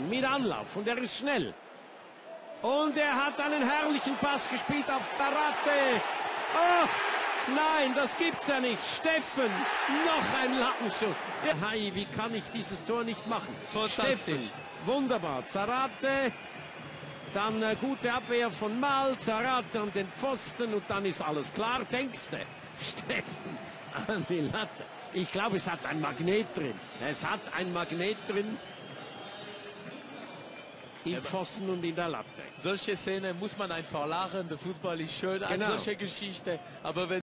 mit Anlauf und er ist schnell. Und er hat einen herrlichen Pass gespielt auf Zarate. Oh, nein, das gibt's ja nicht. Steffen, noch ein Lattenschuss. Ja, Hai, wie kann ich dieses Tor nicht machen? Steffen, wunderbar. Zarate, dann äh, gute Abwehr von Mal, Zarate an den Pfosten und dann ist alles klar, denkst du? Steffen, an die Latte. Ich glaube, es hat ein Magnet drin. Es hat ein Magnet drin. Im Pfosten und in der Latte. Solche Szene muss man einfach lachen. Der Fußball ist schön, eine Genau. solche Geschichte. Aber wenn